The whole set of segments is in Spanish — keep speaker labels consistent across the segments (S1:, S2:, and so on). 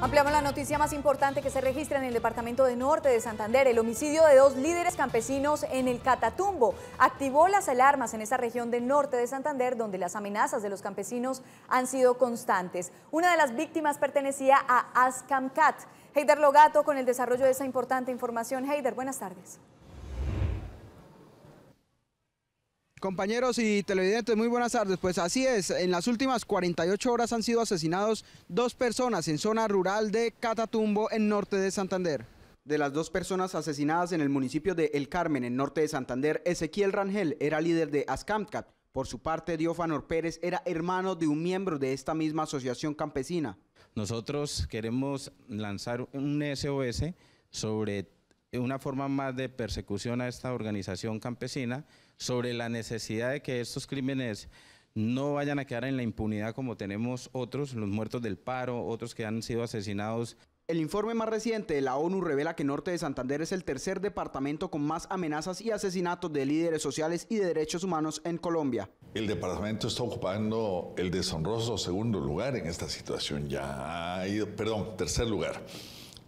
S1: Ampliamos la noticia más importante que se registra en el departamento de Norte de Santander. El homicidio de dos líderes campesinos en el Catatumbo activó las alarmas en esa región del norte de Santander donde las amenazas de los campesinos han sido constantes. Una de las víctimas pertenecía a Ascamcat. Heider Logato con el desarrollo de esa importante información. Heider, buenas tardes.
S2: Compañeros y televidentes, muy buenas tardes. Pues así es, en las últimas 48 horas han sido asesinados dos personas en zona rural de Catatumbo, en norte de Santander. De las dos personas asesinadas en el municipio de El Carmen, en norte de Santander, Ezequiel Rangel era líder de Ascamcat. Por su parte, Diofanor Pérez era hermano de un miembro de esta misma asociación campesina.
S3: Nosotros queremos lanzar un SOS sobre una forma más de persecución a esta organización campesina sobre la necesidad de que estos crímenes no vayan a quedar en la impunidad como tenemos otros, los muertos del paro, otros que han sido asesinados.
S2: El informe más reciente de la ONU revela que Norte de Santander es el tercer departamento con más amenazas y asesinatos de líderes sociales y de derechos humanos en Colombia.
S4: El departamento está ocupando el deshonroso segundo lugar en esta situación. Ya ha ido, perdón, tercer lugar.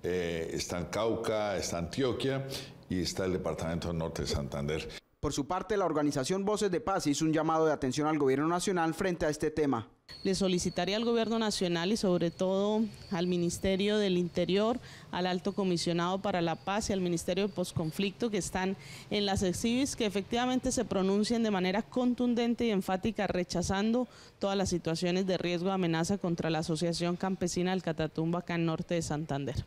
S4: Eh, está en Cauca, está Antioquia y está el departamento norte de Santander.
S2: Por su parte, la organización Voces de Paz hizo un llamado de atención al gobierno nacional frente a este tema.
S5: Le solicitaría al gobierno nacional y sobre todo al Ministerio del Interior, al Alto Comisionado para la Paz y al Ministerio de Postconflicto que están en las exhibis que efectivamente se pronuncien de manera contundente y enfática rechazando todas las situaciones de riesgo de amenaza contra la Asociación Campesina del Catatumbo acá en norte de Santander.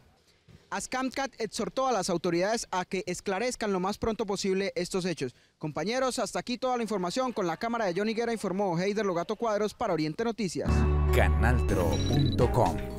S2: Ascamcat exhortó a las autoridades a que esclarezcan lo más pronto posible estos hechos. Compañeros, hasta aquí toda la información. Con la cámara de Johnny Guerra informó Heider Logato Cuadros para Oriente Noticias.
S6: Canaltro.com